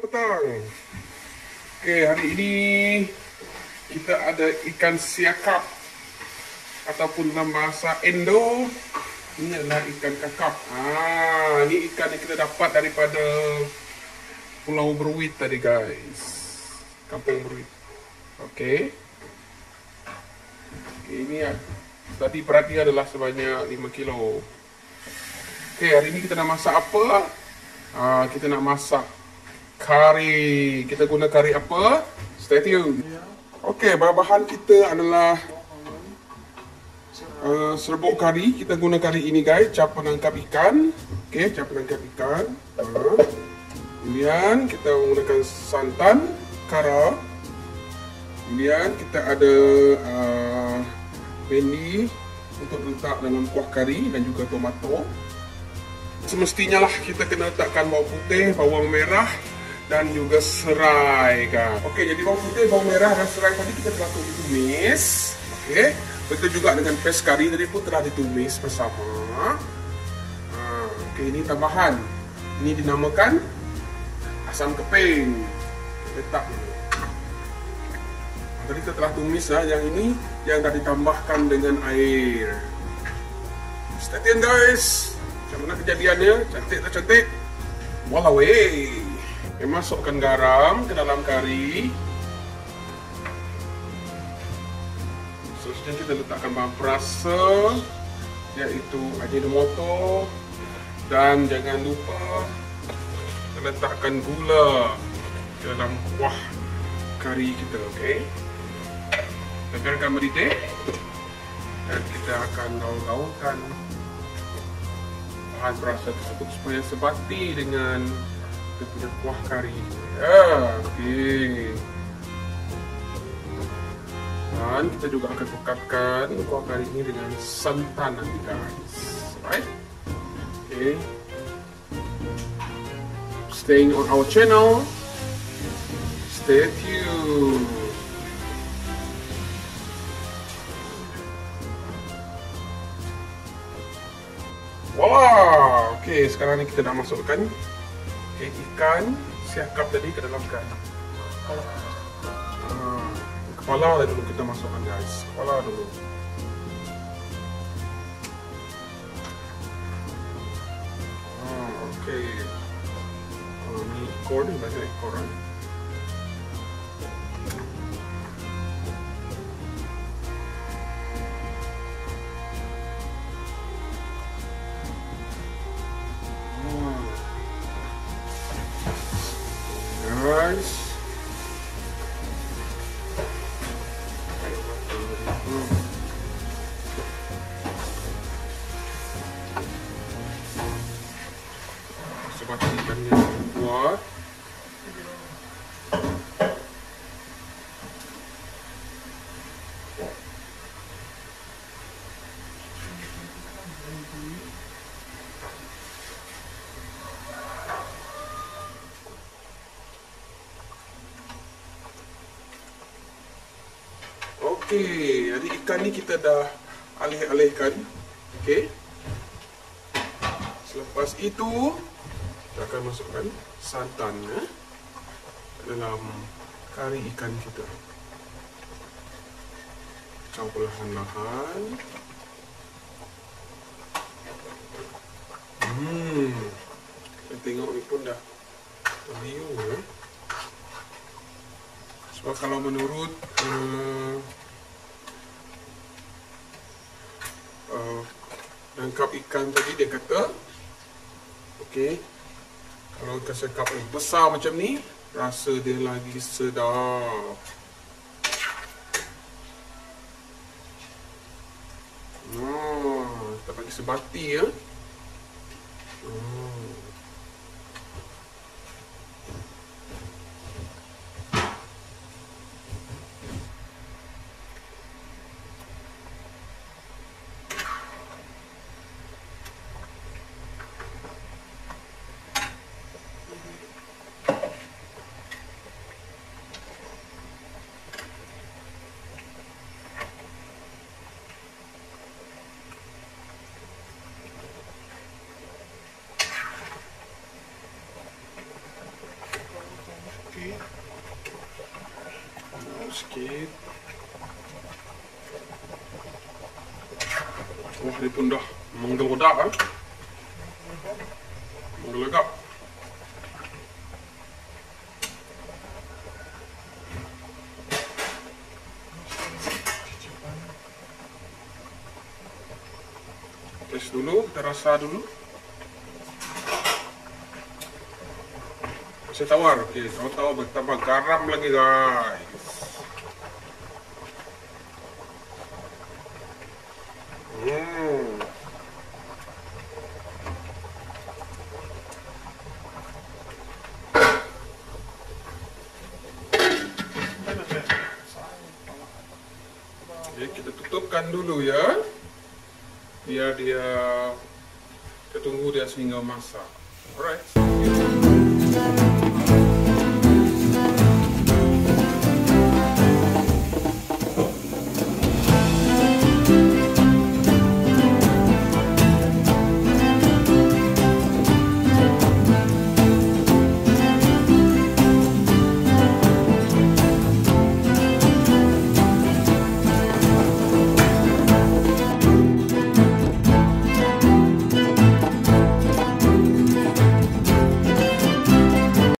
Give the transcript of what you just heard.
Selamat petang. Okey, hari ini kita ada ikan siakap ataupun dalam bahasa Indo ini adalah ikan kakap. Ah, ini ikan yang kita dapat daripada Pulau Berwit tadi guys. Kampung Berwit. Okey. Okay, ini ya. Tadi berarti adalah sebanyak 5 kilo. Okey, hari ini kita nak masak apa? Ah, kita nak masak kari. Kita guna kari apa? Stay tune. Okey, bahan-bahan kita adalah uh, serbuk kari. Kita guna kari ini guys, cap penangkap ikan. Okey, cap penangkap ikan. Uh. Kemudian kita menggunakan santan, kara. Kemudian kita ada uh, bendi untuk letak dalam kuah kari dan juga tomato. Semestinya lah kita kena letakkan bawang putih, bawang merah dan juga serai kan. Okey, jadi bawang putih, bawang merah dan serai tadi kita telah tumis. Okey, begitu juga dengan pes kari tadi pun telah ditumis bersama. Ha, Okey, ini tambahan. Ini dinamakan asam keping. Letak dulu. Tadi kita telah tumis lah. Yang ini yang dah ditambahkan dengan air. Stay tune guys. Macam mana kejadiannya? Cantik tak cantik? Walau Okay, masukkan garam ke dalam kari. Seterusnya kita letakkan bahan perasa iaitu ajinomoto dan jangan lupa kita letakkan gula ke dalam kuah kari kita, okey? Kita biarkan mendidih dan kita akan gaul-gaulkan bahan perasa tersebut supaya sebati dengan kuah kari. Ya, okey. Dan kita juga akan pekatkan kuah kari ini dengan santan nanti guys. Right? Okay. Staying on our channel. Stay tuned. Wah, okay. Sekarang ni kita dah masukkan okay, ikan siakap tadi ke dalam kan. Ah, kepala dah dulu kita masukkan guys. Kepala dulu. Ah, okay. Oh, ni ekor ni banyak ekor kan. Okey, jadi ikan ni kita dah alih-alihkan. Okey. Selepas itu kita akan masukkan santan ya, dalam kari ikan kita. Kacau perlahan-lahan. Hmm. Saya tengok ni pun dah terliu ya. Sebab kalau menurut uh, uh, nangkap ikan tadi dia kata. Okey. Kalau ikan sekap yang besar macam ni rasa dia lagi sedap. Oh, kita bagi sebati ya. Oh. Okey. Oh, sikit. Wah, dia pun dah menggeledak kan? Menggelegak. Tes dulu, kita rasa dulu. Masih tawar, okey. Tahu-tahu bertambah garam lagi guys. Hmm. Okey, kita tutupkan dulu ya. Biar dia kita tunggu dia sehingga masak. Alright.